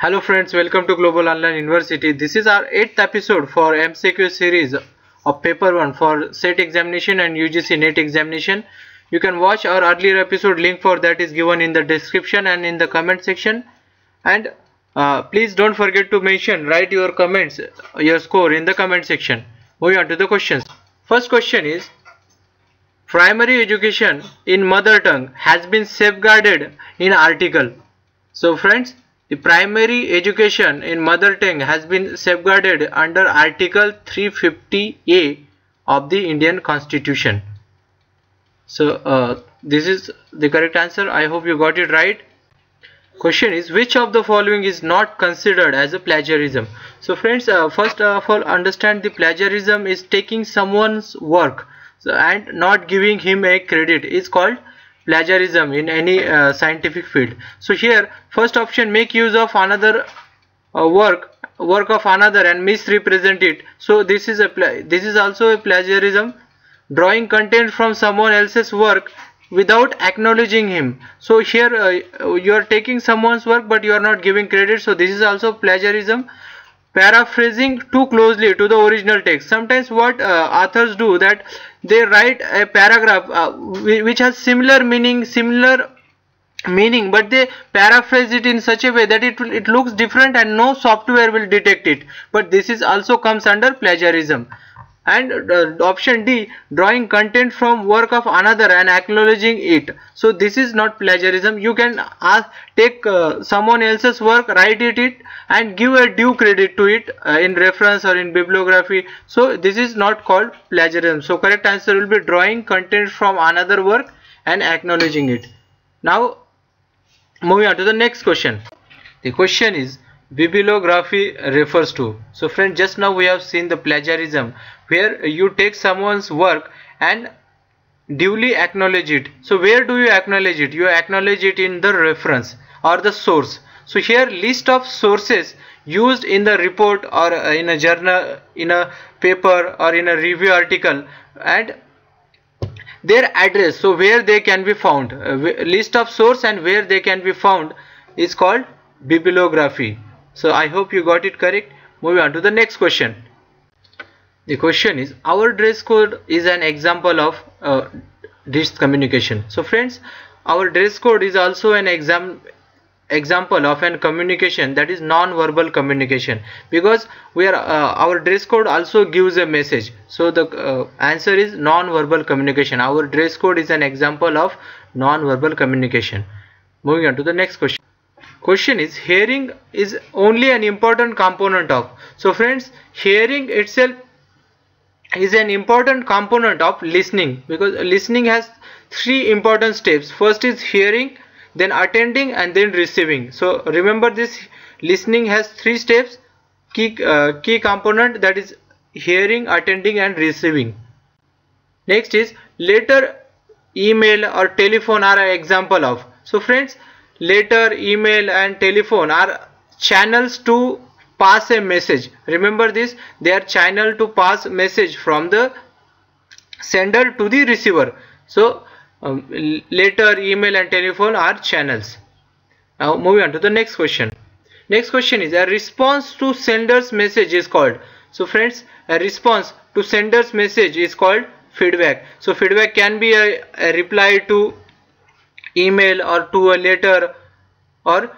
Hello friends, welcome to Global Online University. This is our 8th episode for MCQ series of paper 1 for SET examination and UGC NET examination. You can watch our earlier episode link for that is given in the description and in the comment section and uh, please don't forget to mention write your comments your score in the comment section. Moving on to the questions. First question is primary education in mother tongue has been safeguarded in article. So friends the primary education in mother tongue has been safeguarded under Article 350A of the Indian Constitution. So uh, this is the correct answer. I hope you got it right. Question is which of the following is not considered as a plagiarism? So friends, uh, first of all understand the plagiarism is taking someone's work and not giving him a credit is called plagiarism in any uh, scientific field. So here first option make use of another uh, work work of another and misrepresent it. So this is a this is also a plagiarism drawing content from someone else's work without acknowledging him. So here uh, you are taking someone's work but you are not giving credit. So this is also plagiarism paraphrasing too closely to the original text. Sometimes what uh, authors do that they write a paragraph uh, which has similar meaning similar meaning but they paraphrase it in such a way that it it looks different and no software will detect it. But this is also comes under plagiarism and uh, option D drawing content from work of another and acknowledging it. So this is not plagiarism. You can ask take uh, someone else's work write it, it and give a due credit to it uh, in reference or in bibliography. So this is not called plagiarism. So correct answer will be drawing content from another work and acknowledging it. Now moving on to the next question. The question is bibliography refers to. So friend just now we have seen the plagiarism where you take someone's work and duly acknowledge it. So where do you acknowledge it? You acknowledge it in the reference or the source. So here list of sources used in the report or uh, in a journal in a paper or in a review article and their address. So where they can be found. Uh, list of source and where they can be found is called bibliography so i hope you got it correct. Moving on to the next question. The question is our dress code is an example of uh, this communication. So friends our dress code is also an exam example of an communication that is non-verbal communication. Because we are uh, our dress code also gives a message. So the uh, answer is non-verbal communication. Our dress code is an example of non-verbal communication. Moving on to the next question question is hearing is only an important component of so friends hearing itself is an important component of listening because listening has three important steps. First is hearing then attending and then receiving. So remember this listening has three steps. Key uh, key component that is hearing attending and receiving. Next is letter email or telephone are an example of. So friends letter email and telephone are channels to pass a message. Remember this they are channel to pass message from the sender to the receiver. So um, letter email and telephone are channels. Now moving on to the next question. Next question is a response to sender's message is called. So friends a response to sender's message is called feedback. So feedback can be a, a reply to email or to a letter or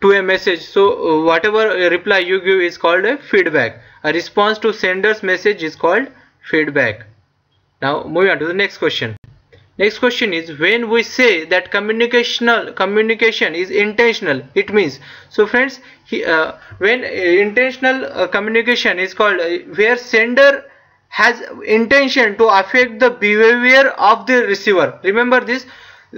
to a message. So uh, whatever reply you give is called a feedback. A response to sender's message is called feedback. Now moving on to the next question. Next question is when we say that communicational communication is intentional it means so friends he, uh, when uh, intentional uh, communication is called uh, where sender has intention to affect the behavior of the receiver. Remember this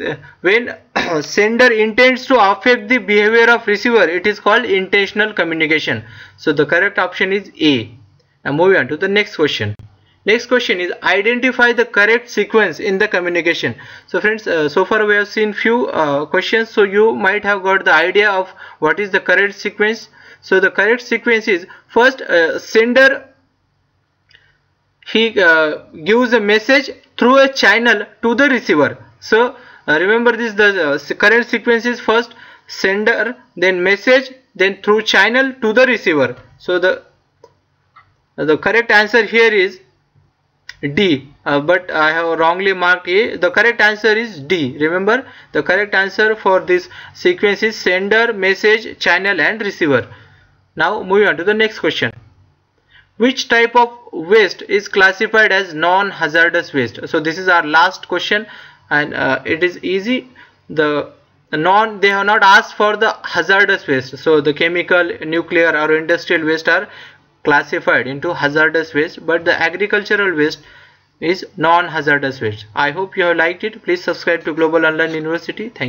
uh, when sender intends to affect the behavior of receiver it is called intentional communication. So the correct option is a. Now moving on to the next question. Next question is identify the correct sequence in the communication. So friends uh, so far we have seen few uh, questions. So you might have got the idea of what is the correct sequence. So the correct sequence is first uh, sender he uh, gives a message through a channel to the receiver. So uh, remember this the uh, current sequence is first sender then message then through channel to the receiver. So the the correct answer here is D. Uh, but I have wrongly marked A. The correct answer is D. Remember the correct answer for this sequence is sender message channel and receiver. Now moving on to the next question which type of waste is classified as non-hazardous waste? So this is our last question and uh, it is easy. The non they have not asked for the hazardous waste. So the chemical nuclear or industrial waste are classified into hazardous waste but the agricultural waste is non-hazardous waste. I hope you have liked it. Please subscribe to global online university. Thank you